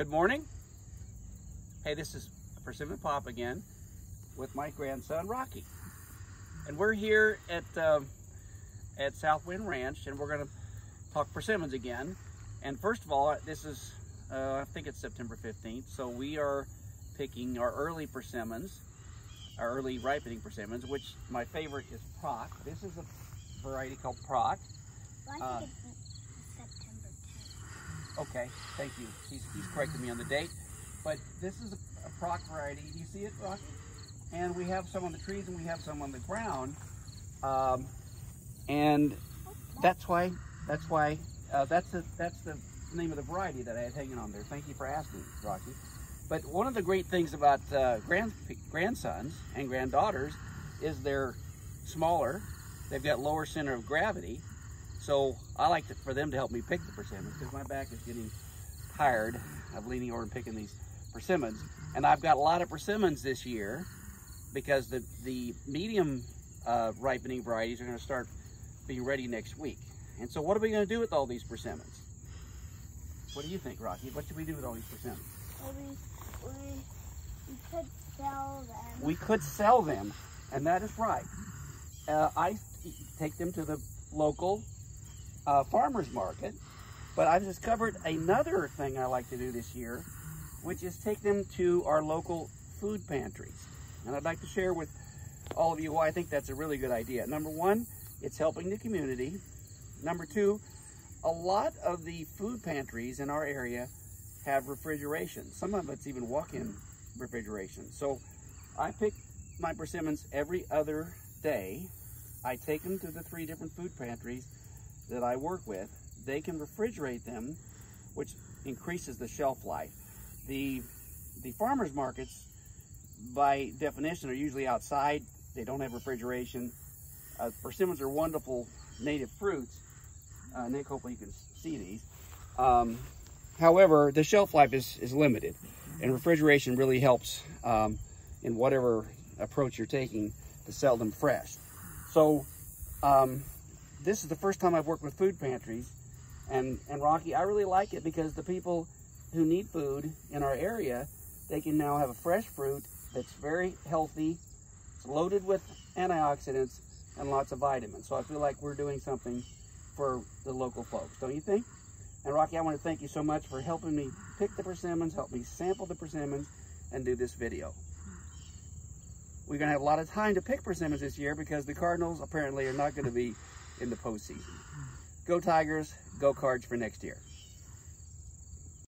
Good morning. Hey, this is Persimmon Pop again with my grandson Rocky. And we're here at uh, at Southwind Ranch and we're going to talk persimmons again. And first of all, this is, uh, I think it's September 15th, so we are picking our early persimmons, our early ripening persimmons, which my favorite is Prok. This is a variety called Prok. Uh, September 10th. Okay, thank you. He's, he's correcting me on the date. But this is a, a Prok variety. You see it, Rocky? And we have some on the trees and we have some on the ground. Um, and that's why, that's why, uh, that's the, that's the name of the variety that I had hanging on there. Thank you for asking, Rocky. But one of the great things about uh, grand, grandsons and granddaughters is they're smaller. They've got lower center of gravity. So I like to, for them to help me pick the persimmons because my back is getting tired of leaning over and picking these persimmons. And I've got a lot of persimmons this year because the, the medium uh, ripening varieties are going to start being ready next week. And so what are we going to do with all these persimmons? What do you think, Rocky? What should we do with all these persimmons? Maybe we, we could sell them. We could sell them, and that is right. Uh, I take them to the local uh, farmer's market, but I've discovered another thing I like to do this year, which is take them to our local food pantries. And I'd like to share with all of you why I think that's a really good idea. Number one, it's helping the community. Number two, a lot of the food pantries in our area have refrigeration. Some of it's even walk-in refrigeration. So I pick my persimmons every other day. I take them to the three different food pantries that I work with. They can refrigerate them, which increases the shelf life. The, the farmer's markets, by definition, are usually outside. They don't have refrigeration. Uh, persimmons are wonderful native fruits. Uh, Nick, hopefully you can see these. Um, however, the shelf life is, is limited, and refrigeration really helps um, in whatever approach you're taking to sell them fresh. So um, this is the first time I've worked with food pantries, and, and Rocky, I really like it because the people who need food in our area, they can now have a fresh fruit that's very healthy, it's loaded with antioxidants, and lots of vitamins. So I feel like we're doing something for the local folks, don't you think? And Rocky, I want to thank you so much for helping me pick the persimmons, help me sample the persimmons, and do this video. We're going to have a lot of time to pick persimmons this year because the Cardinals apparently are not going to be in the postseason. Go Tigers, go Cards for next year.